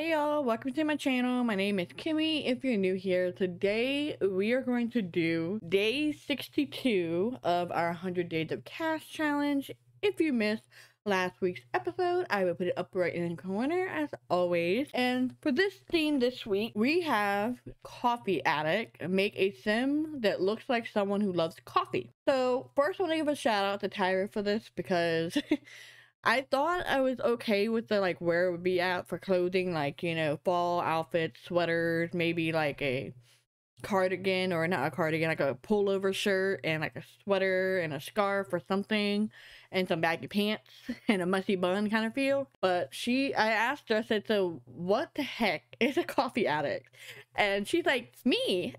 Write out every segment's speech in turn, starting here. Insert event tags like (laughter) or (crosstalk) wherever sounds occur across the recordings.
Hey y'all, welcome to my channel. My name is Kimmy. If you're new here, today we are going to do day 62 of our 100 Days of CAS Challenge. If you missed last week's episode, I will put it up right in the corner as always. And for this theme this week, we have Coffee Addict make a sim that looks like someone who loves coffee. So first I want to give a shout out to Tyra for this because (laughs) I thought I was okay with the like where it would be at for clothing, like you know, fall outfits, sweaters, maybe like a cardigan or not a cardigan, like a pullover shirt and like a sweater and a scarf or something, and some baggy pants (laughs) and a messy bun kind of feel. But she, I asked her, I said, "So what the heck (laughs) is a coffee addict?" And she's like, It's "Me."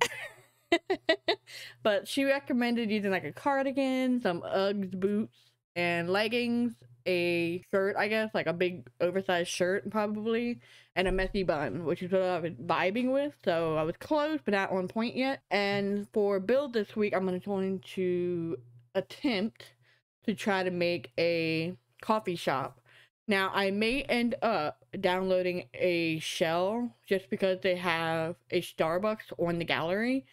(laughs) but she recommended using like a cardigan, some Uggs boots, and leggings a shirt, I guess, like a big oversized shirt probably, and a messy bun, which is what I was vibing with. So I was close, but not on point yet. And for build this week, I'm going to attempt to try to make a coffee shop. Now, I may end up downloading a shell just because they have a Starbucks on the gallery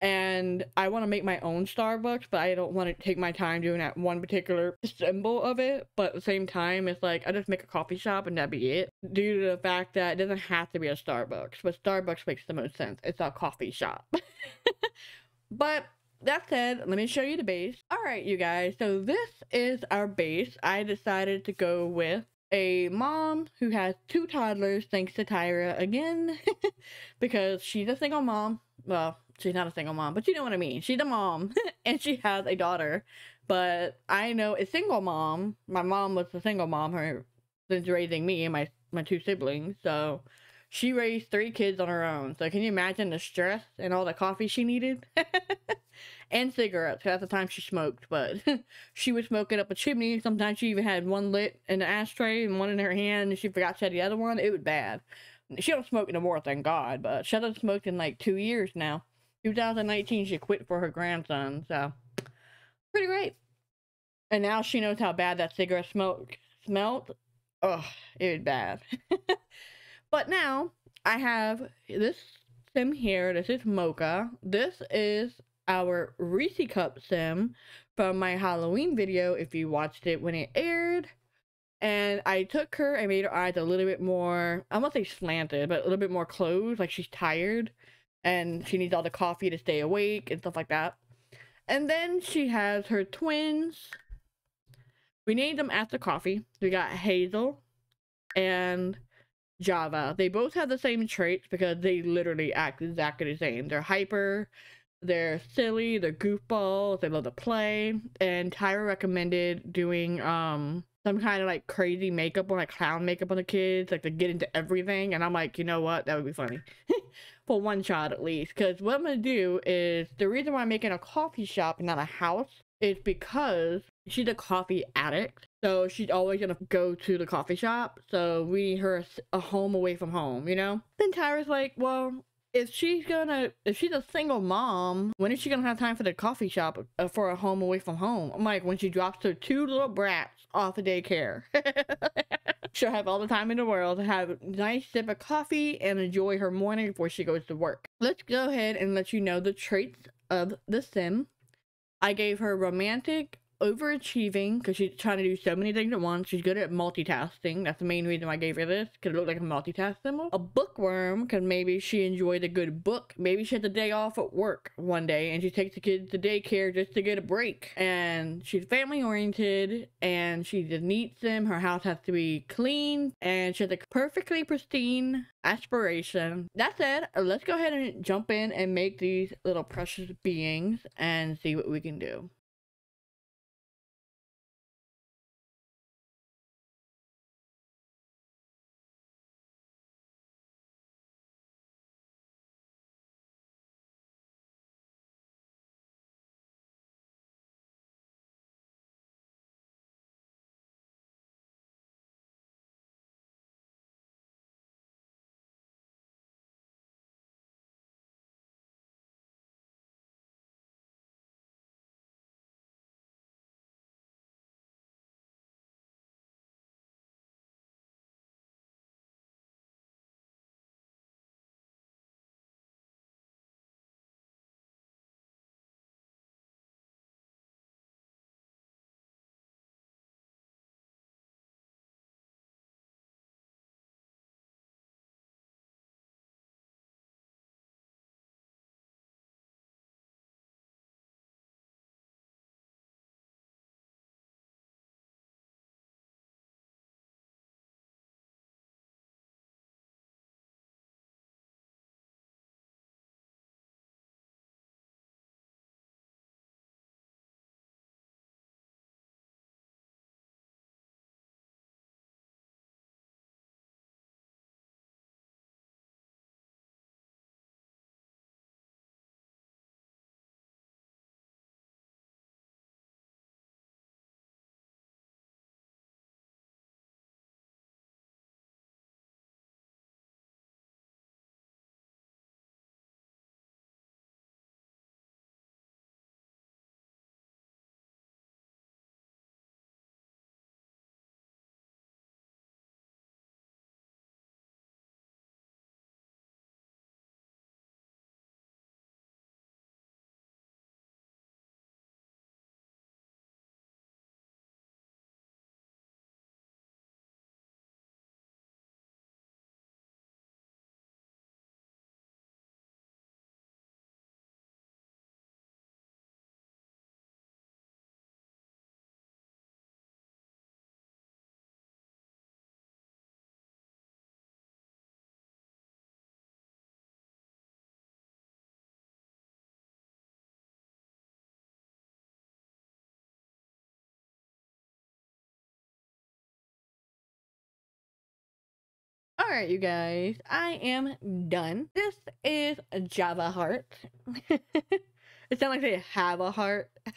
and I want to make my own Starbucks, but I don't want to take my time doing that one particular symbol of it. But at the same time, it's like I just make a coffee shop and that'd be it. Due to the fact that it doesn't have to be a Starbucks, but Starbucks makes the most sense. It's a coffee shop. (laughs) but that said, let me show you the base. All right, you guys. So this is our base. I decided to go with a mom who has two toddlers, thanks to Tyra again, (laughs) because she's a single mom. Well, she's not a single mom, but you know what I mean. She's a mom (laughs) and she has a daughter. But I know a single mom. My mom was a single mom her since raising me and my my two siblings. So she raised three kids on her own. So can you imagine the stress and all the coffee she needed? (laughs) and cigarettes. At the time she smoked, but (laughs) she would smoke it up a chimney. Sometimes she even had one lit in the ashtray and one in her hand and she forgot she had the other one. It was bad. She don't smoke no more, thank God, but she hasn't smoked in like two years now. 2019, she quit for her grandson, so pretty great. And now she knows how bad that cigarette smoke smelled. Ugh, it was bad. (laughs) but now I have this sim here. This is Mocha. This is our Reese Cup sim from my Halloween video if you watched it when it aired. And I took her I made her eyes a little bit more, I won't say slanted, but a little bit more closed, like she's tired and she needs all the coffee to stay awake and stuff like that. And then she has her twins. We named them after coffee. We got Hazel and Java. They both have the same traits because they literally act exactly the same. They're hyper, they're silly, they're goofballs, they love to play. And Tyra recommended doing um some kind of like crazy makeup or like clown makeup on the kids, like to get into everything. And I'm like, you know what? That would be funny. (laughs) For one shot at least. Because what I'm to do is the reason why I'm making a coffee shop and not a house is because she's a coffee addict. So she's always to go to the coffee shop. So we need her a home away from home, you know? Then Tyra's like, well, if she's gonna if she's a single mom when is she gonna have time for the coffee shop uh, for a home away from home i'm like when she drops her two little brats off of daycare (laughs) she'll have all the time in the world to have a nice sip of coffee and enjoy her morning before she goes to work. Let's go ahead and let you know the traits of the sim. I gave her romantic overachieving because she's trying to do so many things at once. She's good at multitasking. That's the main reason I gave her this because it looked like a multitask symbol. A bookworm because maybe she enjoyed a good book. Maybe she has a day off at work one day and she takes the kids to daycare just to get a break. And she's family oriented and she just needs them. Her house has to be clean and she has a perfectly pristine aspiration. That said, let's go ahead and jump in and make these little precious beings and see what we can do. All right, you guys, I am done. This is Java Heart. (laughs) it sounds like they have a heart. (laughs)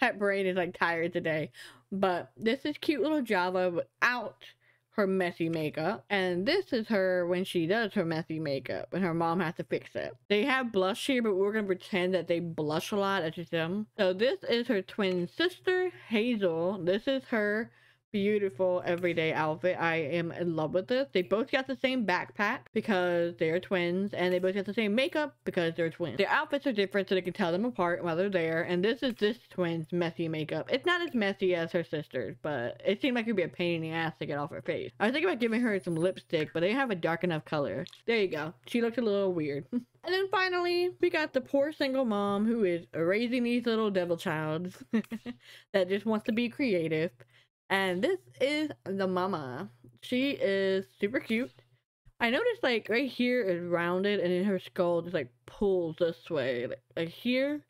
My brain is like tired today. But this is cute little Java without her messy makeup. And this is her when she does her messy makeup and her mom has to fix it. They have blush here, but we're going to pretend that they blush a lot as them. So this is her twin sister, Hazel. This is her beautiful everyday outfit. I am in love with this. They both got the same backpack because they're twins, and they both got the same makeup because they're twins. Their outfits are different, so they can tell them apart while they're there. And this is this twin's messy makeup. It's not as messy as her sister's, but it seemed like it'd be a pain in the ass to get off her face. I was thinking about giving her some lipstick, but they have a dark enough color. There you go. She looks a little weird. (laughs) And then finally, we got the poor single mom who is raising these little devil childs (laughs) that just wants to be creative. And this is the mama. She is super cute. I noticed like right here is rounded and then her skull just like pulls this way. Like, like here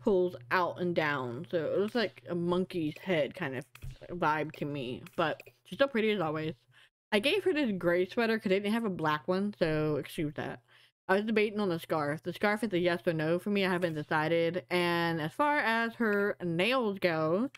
pulls out and down. So it looks like a monkey's head kind of vibe to me. But she's still pretty as always. I gave her this gray sweater because they didn't have a black one, so excuse that. I was debating on the scarf. The scarf is a yes or no for me. I haven't decided. And as far as her nails go,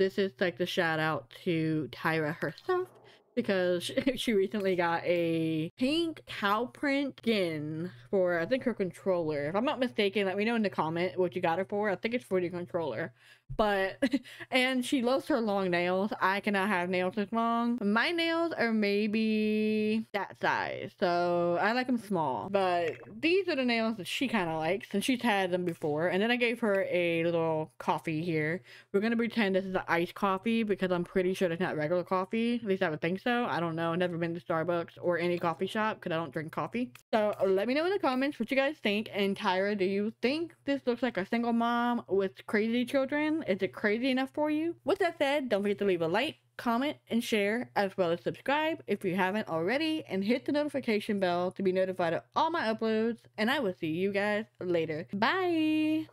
this is like the shout out to Tyra herself because (laughs) she recently got a pink cow print skin for I think her controller. If I'm not mistaken, let me know in the comment what you got her for. I think it's for the controller. But (laughs) and she loves her long nails. I cannot have nails this long. My nails are maybe that size, so I like them small. But these are the nails that she kind of likes, and she's had them before. And then I gave her a little coffee here. We're gonna pretend this is an iced coffee because I'm pretty sure it's not regular coffee. At least I would so. I don't know. I've never been to Starbucks or any coffee shop because I don't drink coffee. So let me know in the comments what you guys think. And Tyra, do you think this looks like a single mom with crazy children? Is it crazy enough for you? With that said, don't forget to leave a like, comment, and share, as well as subscribe if you haven't already, and hit the notification bell to be notified of all my uploads. And I will see you guys later. Bye!